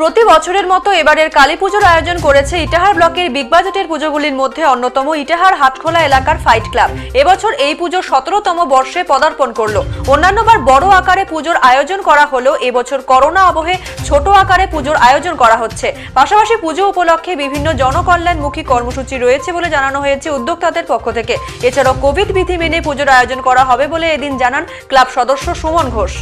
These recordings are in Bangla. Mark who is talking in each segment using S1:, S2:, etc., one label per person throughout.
S1: প্রতি বছরের মতো এবারের কালী পুজোর আয়োজন করেছে ইটাহার ব্লকের বিগ বাজেটের পুজোগুলির মধ্যে অন্যতম ইটাহার হাটখোলা এলাকার ফাইট ক্লাব। এবছর এই পুজো সতেরোতম বর্ষে পদার্পণ করল। অন্যান্যবার বড় আকারে পুজোর আয়োজন করা হলেও এবছর করোনা আবহে ছোট আকারে পুজোর আয়োজন করা হচ্ছে। পাশাপাশি পুজো উপলক্ষে বিভিন্ন জনকল্যাণমুখী কর্মসূচি রয়েছে বলে জানানো হয়েছে উদ্যোক্তাদের পক্ষ থেকে। এছাড়াও কোভিড বিধি মেনে পুজোর আয়োজন করা হবে বলে এদিন জানান ক্লাব সদস্য সুমন ঘোষ।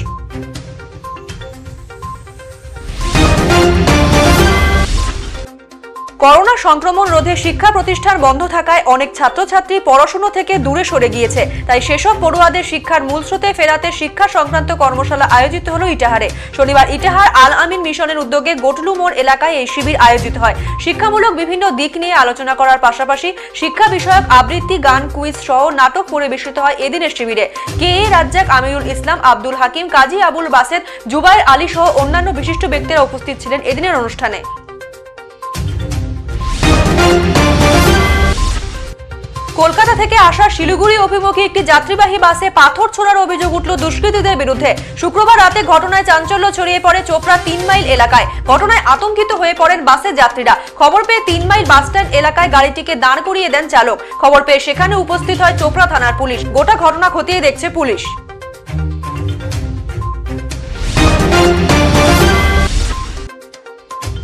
S1: করোনা সংক্রমণ রোধে শিক্ষা প্রতিষ্ঠান বন্ধ থাকায় অনেক ছাত্রছাত্রী পড়াশোনা থেকে দূরে সরে গিয়েছে। তাই সেসব পড়ুয়াদের শিক্ষার মূল স্রোতে ফেরাতে শিক্ষা সংক্রান্ত কর্মশালা আয়োজিত হলো ইটাহারে। শনিবার ইটাহার আল আমিন মিশনের উদ্যোগে গোটলু মোড় এলাকায় এই শিবির আয়োজিত হয়। শিক্ষামূলক বিভিন্ন দিক নিয়ে আলোচনা করার পাশাপাশি শিক্ষা বিষয়ক আবৃত্তি, গান, কুইজ সহ নাটক পরিবেশিত হয় এদিনের শিবিরে। কে এ রাজ্জাক, আমিরুল ইসলাম, আব্দুল হাকিম, কাজী আবুল বাসেদ, জুবাইর আলী সহ অন্যান্য বিশিষ্ট ব্যক্তিরা উপস্থিত ছিলেন এদিনের অনুষ্ঠানে। কলকাতা থেকে আসা শিলিগুড়ি অভিমুখী একটি যাত্রীবাহী বাসে পাথর ছোড়ার অভিযোগ উঠল দুষ্কৃতীদের বিরুদ্ধে। শুক্রবার রাতে ঘটনায় চাঞ্চল্য ছড়িয়ে পড়ে চোপড়া তিন মাইল এলাকায়। ঘটনায় আতঙ্কিত হয়ে পড়েন বাসের যাত্রীরা। খবর পেয়ে তিন মাইল বাসস্ট্যান্ড এলাকায় গাড়িটিকে দাঁড় করিয়ে দেন চালক। খবর পেয়ে সেখানে উপস্থিত হয় চোপড়া থানার পুলিশ। গোটা ঘটনা খতিয়ে দেখছে পুলিশ।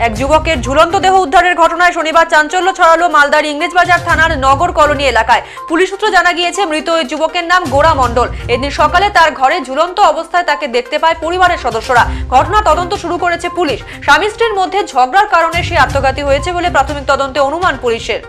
S1: এক যুবকের ঝুলন্ত দেহ উদ্ধারের ঘটনায় শনিবার চাঞ্চল্য ছড়ালো মালদার ইংরেজবাজার থানার নগর কলোনি এলাকায়। পুলিশ সূত্র জানা গিয়েছে, মৃত ওই যুবকের নাম গোড়া মণ্ডল। এদিন সকালে তার ঘরে ঝুলন্ত অবস্থায় তাকে দেখতে পায় পরিবারের সদস্যরা। ঘটনা তদন্ত শুরু করেছে পুলিশ। স্বামী স্ত্রীর মধ্যে ঝগড়ার কারণে সে আত্মঘাতী হয়েছে বলে প্রাথমিক তদন্তে অনুমান পুলিশের।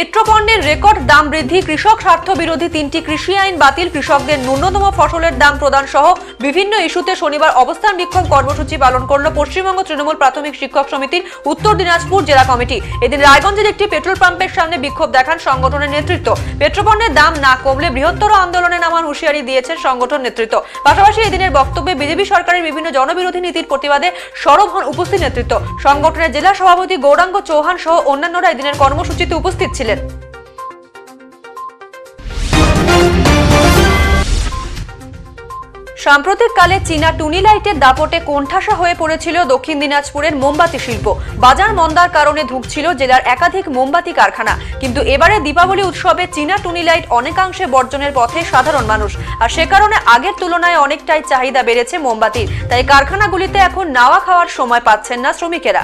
S1: পেট্রোপণ্যের রেকর্ড দাম বৃদ্ধি, কৃষক স্বার্থ বিরোধী তিনটি কৃষি আইন বাতিল, কৃষকদের ন্যূনতম ফসলের দাম প্রদান সহ বিভিন্ন ইস্যুতে শনিবার অবস্থান বিক্ষোভ কর্মসূচি পালন করল পশ্চিমবঙ্গ তৃণমূল প্রাথমিক শিক্ষক সমিতির উত্তর দিনাজপুর জেলা কমিটি। এদিন রায়গঞ্জের একটি পেট্রোল পাম্পের সামনে বিক্ষোভ দেখান সংগঠনের নেতৃত্ব। পেট্রোপণ্যের দাম না কমলে বৃহত্তর আন্দোলনে নামার হুঁশিয়ারি দিয়েছেন সংগঠন নেতৃত্ব। পাশাপাশি এদিনের বক্তব্যে বিজেপি সরকারের বিভিন্ন জনবিরোধী নীতির প্রতিবাদে সরব হন উপস্থিত নেতৃত্ব। সংগঠনের জেলা সভাপতি গৌরাঙ্গ চৌহান সহ অন্যান্যরা এদিনের কর্মসূচিতে উপস্থিত ছিলেন। সাম্প্রতিককালে চীনা টুনি লাইটের দাপটে কোণঠাসা হয়ে পড়েছিল দক্ষিণ দিনাজপুরের মোমবাতি শিল্প। বাজার মন্দার কারণে ধুঁকছিল জেলার একাধিক মোমবাতি কারখানা। কিন্তু এবারে দীপাবলি উৎসবে চীনা টুনি লাইট অনেকাংশে বর্জনের পথে সাধারণ মানুষ। আর সে কারণে আগের তুলনায় অনেকটাই চাহিদা বেড়েছে মোমবাতির। তাই কারখানাগুলিতে এখন নাওয়া খাওয়ার সময় পাচ্ছেন না শ্রমিকেরা।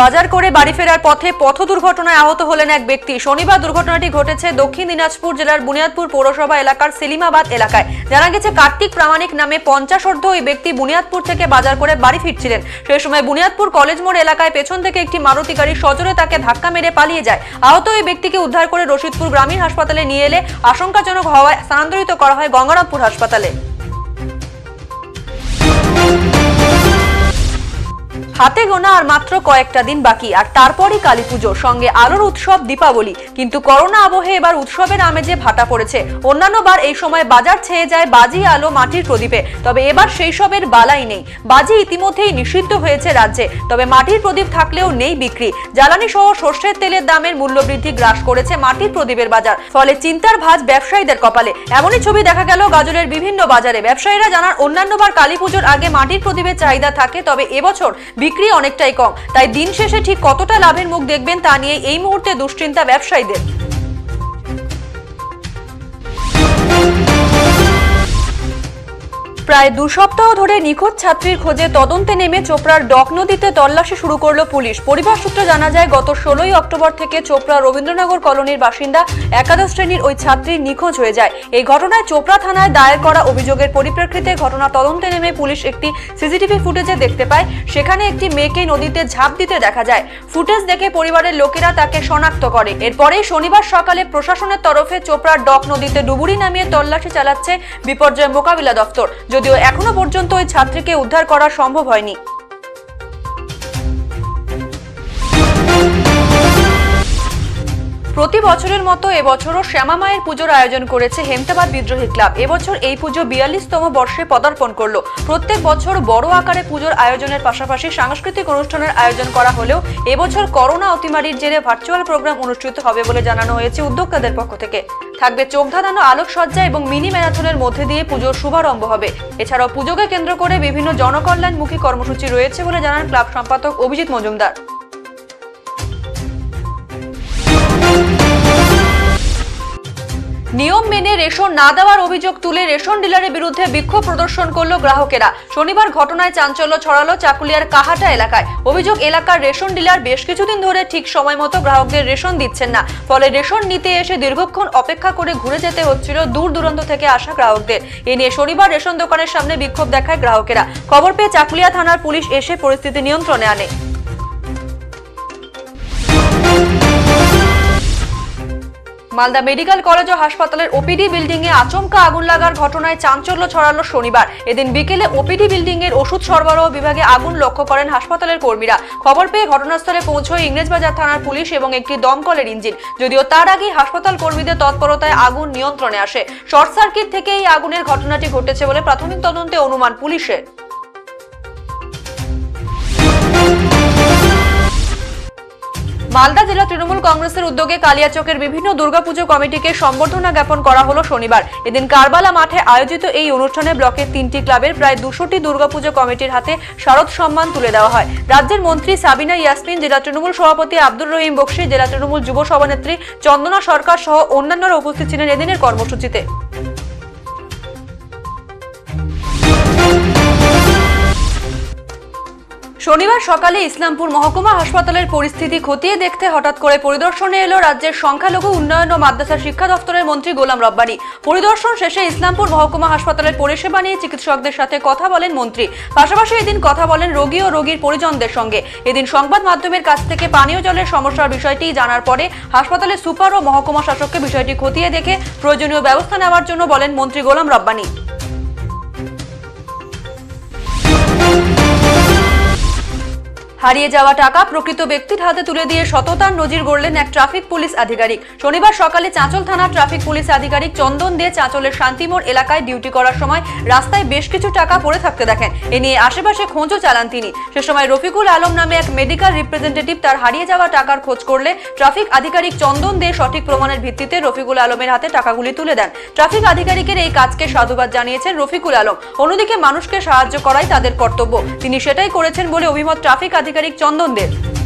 S1: বাজার করে বাড়ি ফেরার পথে পথ দুর্ঘটনায় আহত হলেন এক ব্যক্তি। শনিবার দুর্ঘটনাটি ঘটেছে দক্ষিণ দিনাজপুর জেলার বুনিয়াদপুর পৌরসভা এলাকার সেলিমাবাদ এলাকায়। জানা গেছে, কার্তিক প্রামাণিক নামে পঞ্চাশোর্ধ ওই ব্যক্তি বুনিয়াদপুর থেকে বাজার করে বাড়ি ফিরছিলেন। সেই সময় বুনিয়াদপুর কলেজ মোড় এলাকায় পেছন থেকে একটি মারুতি গাড়ি সজোরে তাকে ধাক্কা মেরে পালিয়ে যায়। আহত ওই ব্যক্তিকে উদ্ধার করে রশিদপুর গ্রামীণ হাসপাতালে নিয়ে এলে আশঙ্কাজনক হওয়ায় স্থানান্তরিত করা হয় গঙ্গারামপুর হাসপাতালে। হাতে গোনা আর মাত্র কয়েকটা দিন বাকি, আর তারপরই কালী পুজো সঙ্গে আলোর উৎসব দীপাবলি। কিন্তু করোনা আবহে এবার উৎসবের আমেজে ভাটা পড়েছে। অন্যান্যবার এই সময় বাজার ছেয়ে যায় বাজি আলো মাটির প্রদীপে, তবে এবার সেই সবের বালাই নেই। বাজি ইতিমধ্যেই নিষিদ্ধ হয়েছে রাজ্যে, তবে মাটির প্রদীপ থাকলেও নেই বিক্রি। জ্বালানি সহ সর্ষের তেলের দামের মূল্যবৃদ্ধি গ্রাস করেছে মাটির প্রদীপের বাজার, ফলে চিন্তার ভাঁজ ব্যবসায়ীদের কপালে। এমনই ছবি দেখা গেল গাজলের বিভিন্ন বাজারে। ব্যবসায়ীরা জানান অন্যান্যবার কালী পুজোর আগে মাটির প্রদীপের চাহিদা থাকে, তবে এবছর বিক্রি অনেকটাই কম। তাই দিন শেষে ঠিক কতটা লাভের মুখ দেখবেন তা নিয়ে এই মুহূর্তে দুশ্চিন্তা ব্যবসায়ীদের। প্রায় দু সপ্তাহ ধরে নিখোঁজ ছাত্রীর খোঁজে তদন্তে নেমে চোপড়ার ডক নদীতে তল্লাশি শুরু করল পুলিশ। পরিবার সূত্রে জানা যায়, গত ষোলোই অক্টোবর থেকে চোপড়া রবীন্দ্রনগর কলোনির বাসিন্দা একাদশ শ্রেণির ওই ছাত্রী নিখোঁজ হয়ে যায়। এই ঘটনায় চোপড়া থানায় দায়ের করা অভিযোগের পরিপ্রেক্ষিতে ঘটনা তদন্তে নেমে পুলিশ একটি সিসিটিভি ফুটেজে দেখতে পায়। সেখানে একটি মেয়েকে নদীতে ঝাঁপ দিতে দেখা যায়। ফুটেজ দেখে পরিবারের লোকেরা তাকে শনাক্ত করে। এরপরেই শনিবার সকালে প্রশাসনের তরফে চোপড়ার ডক নদীতে ডুবুরি নামিয়ে তল্লাশি চালাচ্ছে বিপর্যয় মোকাবিলা দফতর যদিও এখনও পর্যন্ত ওই ছাত্রীকে উদ্ধার করা সম্ভব হয়নি। প্রতি বছরের মতো এবছরও শ্যামা মায়ের পুজোর আয়োজন করেছে হেমতাবাদ বিদ্রোহী ক্লাব। এবছর এই পুজো বিয়াল্লিশতম বর্ষে পদার্পণ করল। প্রত্যেক বছর বড় আকারে পুজোর আয়োজনের পাশাপাশি সাংস্কৃতিক অনুষ্ঠানের আয়োজন করা হলেও এবছর করোনা অতিমারির জেরে ভার্চুয়াল প্রোগ্রাম অনুষ্ঠিত হবে বলে জানানো হয়েছে উদ্যোক্তাদের পক্ষ থেকে। থাকবে চোখ ধাঁধানো আলোকসজ্জা এবং মিনি ম্যারাথনের মধ্যে দিয়ে পুজোর শুভারম্ভ হবে। এছাড়াও পুজোকে কেন্দ্র করে বিভিন্ন জনকল্যাণমুখী কর্মসূচি রয়েছে বলে জানান ক্লাব সম্পাদক অভিজিৎ মজুমদার। নিয়ম মেনে রেশন না দেওয়ার অভিযোগ তুলে রেশন ডিলারের বিরুদ্ধে বিক্ষোভ প্রদর্শন করল গ্রাহকেরা। শনিবার ঘটনায় চাঞ্চল্য ছড়ালো চাকুলিয়ার কাহাটা এলাকায়। অভিযোগ, এলাকার রেশন ডিলার বেশ কিছুদিন ধরে ঠিক সময় মতো গ্রাহকদের রেশন দিচ্ছেন না। ফলে রেশন নিতে এসে দীর্ঘক্ষণ অপেক্ষা করে ঘুরে যেতে হচ্ছিল দূর দূরান্ত থেকে আসা গ্রাহকদের। এ নিয়ে শনিবার রেশন দোকানের সামনে বিক্ষোভ দেখায় গ্রাহকেরা। খবর পেয়ে চাকুলিয়া থানার পুলিশ এসে পরিস্থিতি নিয়ন্ত্রণে আনে। মালদা মেডিকেল কলেজ ও হাসপাতালের ওপিডি বিল্ডিং এ আচমকা আগুন লাগার ঘটনায় চাঞ্চল্য ছড়ালো শনিবার। এদিন বিকেলে ওপিডি বিল্ডিং এর ওষুধ সরবরাহ বিভাগে আগুন লক্ষ্য করেন হাসপাতালের কর্মীরা। খবর পেয়ে ঘটনাস্থলে পৌঁছয় ইংরেজবাজার থানার পুলিশ এবং একটি দমকলের ইঞ্জিন। যদিও তার আগেই হাসপাতাল কর্মীদের তৎপরতায় আগুন নিয়ন্ত্রণে আসে। শর্ট সার্কিট থেকে এই আগুনের ঘটনাটি ঘটেছে বলে প্রাথমিক তদন্তে অনুমান পুলিশের। মালদা জেলা তৃণমূল কংগ্রেসের উদ্যোগে কালিয়াচকের বিভিন্ন দুর্গাপুজো কমিটিকে সম্বর্ধনা জ্ঞাপন করা হলো শনিবার। এদিন কারবালা মাঠে আয়োজিত এই অনুষ্ঠানে ব্লকের তিনটি ক্লাবের প্রায় দুশোটি দুর্গাপুজো কমিটির হাতে শারদ সম্মান তুলে দেওয়া হয়। রাজ্যের মন্ত্রী সাবিনা ইয়াসমিন, জেলা তৃণমূল সভাপতি আব্দুর রহিম বক্সি, জেলা তৃণমূল যুব সভানেত্রী চন্দনা সরকার সহ অন্যান্যরা উপস্থিত ছিলেন এদিনের কর্মসূচিতে। শনিবার সকালে ইসলামপুর মহকুমা হাসপাতালের পরিস্থিতি খতিয়ে দেখতে হঠাৎ করে পরিদর্শনে এলো রাজ্যের সংখ্যালঘু উন্নয়ন ও মাদ্রাসা শিক্ষা দপ্তরের মন্ত্রী গোলাম রব্বানি। পরিদর্শন শেষে ইসলামপুর মহকুমা হাসপাতালের পরিষেবা নিয়ে চিকিৎসকদের সাথে কথা বলেন মন্ত্রী। পাশাপাশি এদিন কথা বলেন রোগী ও রোগীর পরিজনদের সঙ্গে। এদিন সংবাদ মাধ্যমের কাছ থেকে পানীয় জলের সমস্যার বিষয়টি জানার পরে হাসপাতালের সুপার ও মহকুমা শাসককে বিষয়টি খতিয়ে দেখে প্রয়োজনীয় ব্যবস্থা নেওয়ার জন্য বলেন মন্ত্রী গোলাম রব্বানি। হারিয়ে যাওয়া টাকা প্রকৃত ব্যক্তির হাতে তুলে দিয়ে সততার নজির গড়লেন এক ট্রাফিক পুলিশ আধিকারিক। শনিবার সকালে চাঁচল থানার ট্রাফিক পুলিশ আধিকারিক চন্দন দে চাঁচলের শান্তিমোড় এলাকায় ডিউটি করার সময় রাস্তায় বেশ কিছু টাকা পড়ে থাকতে দেখেন। এ নিয়ে আশেপাশে খোঁজও চালান তিনি। সে সময় রফিকুল আলম নামে এক মেডিকেল রিপ্রেজেন্টেটিভ তার হারিয়ে যাওয়া টাকার খোঁজ করলে ট্রাফিক আধিকারিক চন্দন দে সঠিক প্রমাণের ভিত্তিতে রফিকুল আলমের হাতে টাকাগুলি তুলে দেন। ট্রাফিক আধিকারিকের এই কাজকে সাধুবাদ জানিয়েছেন রফিকুল আলম। অন্যদিকে মানুষকে সাহায্য করাই তাদের কর্তব্য। তিনি সেটাই করেছেন বলে অভিমত ট্রাফিক আধিকারিক চন্দন দের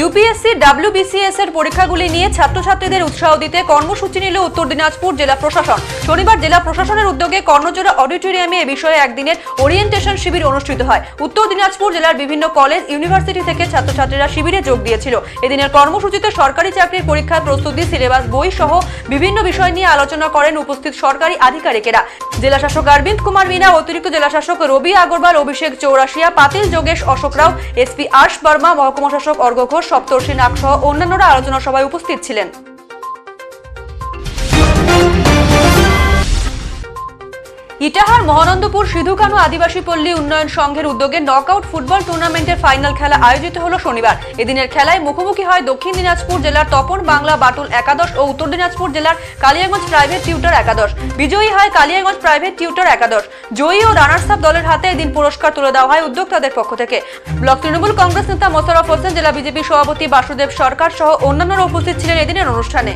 S1: ইউপিএসসি, ডাব্লিউবিসিএস এর পরীক্ষাগুলি নিয়ে ছাত্রছাত্রীদের উৎসাহ দিতে কর্মসূচি নিল উত্তর দিনাজপুর জেলা প্রশাসন। শনিবার জেলা প্রশাসনের উদ্যোগে কর্ণজোড়া অডিটোরিয়ামে এ বিষয়ে একদিনের ওরিয়েন্টেশন শিবির অনুষ্ঠিত হয়। উত্তর দিনাজপুর জেলার বিভিন্ন কলেজ ইউনিভার্সিটি থেকে ছাত্রছাত্রীরা শিবিরে যোগ দিয়েছিল। এদিনের কর্মসূচিতে সরকারি চাকরির পরীক্ষার প্রস্তুতি, সিলেবাস, বই সহ বিভিন্ন বিষয় নিয়ে আলোচনা করেন উপস্থিত সরকারি আধিকারিকেরা। জেলাশাসক অরবিন্দ কুমার মিনা, অতিরিক্ত জেলাশাসক রবি আগরওয়াল, অভিষেক চৌরাশিয়া, পাতিল যোগেশ, অশোক রাও এসপি আশ বর্মা, মহকুমা শাসক অর্ঘ ঘোষ সপ্তর্ষি নাগ সহ অন্যান্যরা আলোচনা সভায় উপস্থিত ছিলেন। ইটাহার, মহানন্দপুর, সিধুকানু, আদিবাসী পল্লী উন্নয়ন সংঘের উদ্যোগে নকআউট ফুটবল টুর্নামেন্টের ফাইনাল খেলা আয়োজিত হলো শনিবার। এদিনের খেলায় মুখোমুখি হয় দক্ষিণ দিনাজপুর জেলার তপন বাংলা, বাটুল একাদশ ও উত্তর দিনাজপুর জেলার কালিয়াগঞ্জ প্রাইভেট টিউটর একাদশ। বিজয়ী হয় কালিয়াগঞ্জ প্রাইভেট টিউটর একাদশ। জয়ী ও রানার্স আপ দলের হাতে এদিন পুরস্কার তুলে দেওয়া হয় উদ্যোক্তাদের পক্ষ থেকে। ব্লক তৃণমূল কংগ্রেস নেতা মোশারফ হোসেন, জেলা বিজেপি সভাপতি বাসুদেব সরকার সহ অন্যান্যরা উপস্থিত ছিলেন এদিনের অনুষ্ঠানে।